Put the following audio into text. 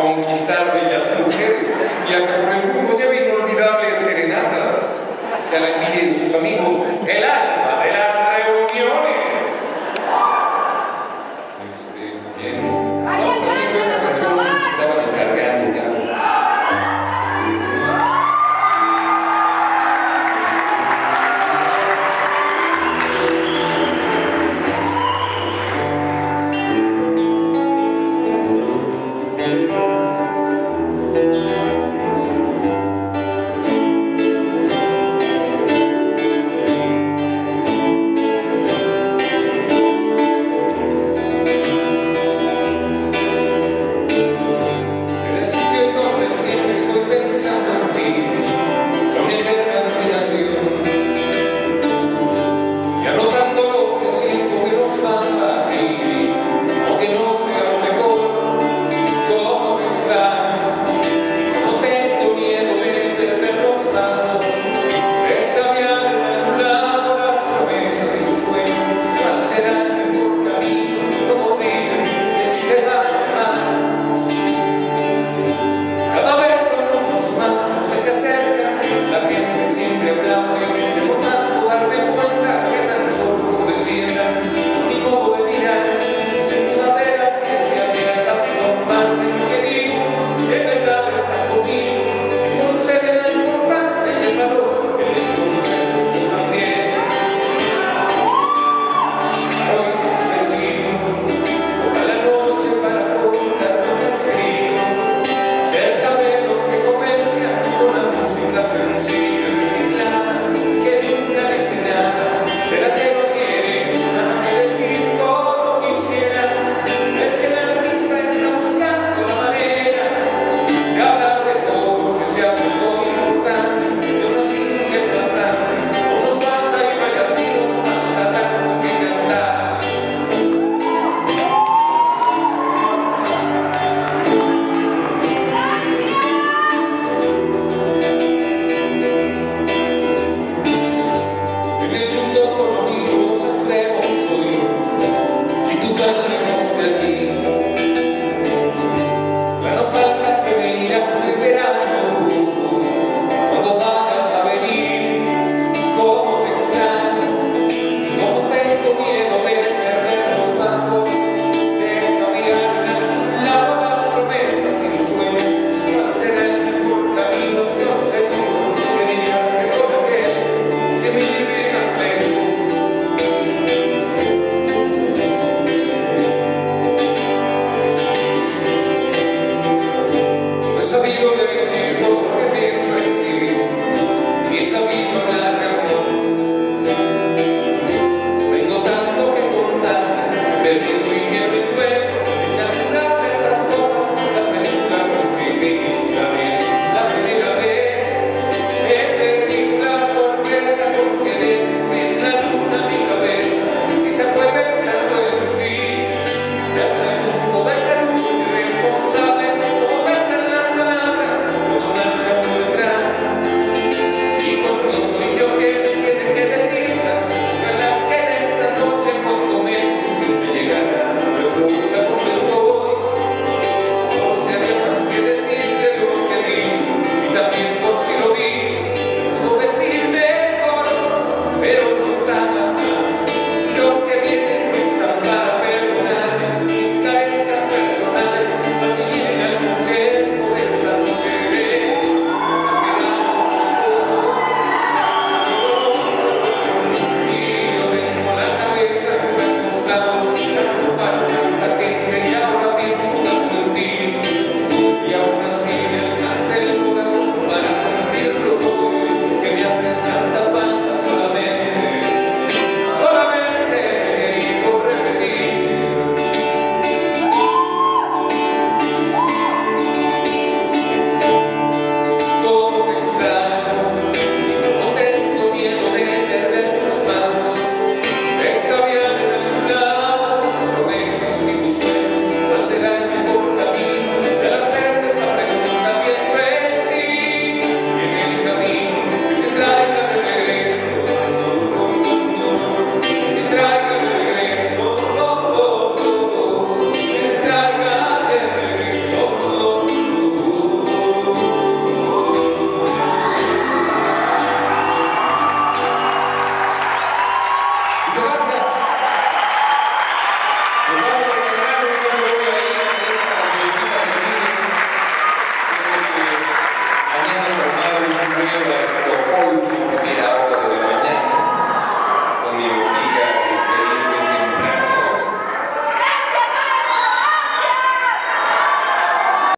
conquistar bellas mujeres, viaja por el mundo, lleva inolvidables serenatas, se la envidia de sus amigos, Thank you. Brasil.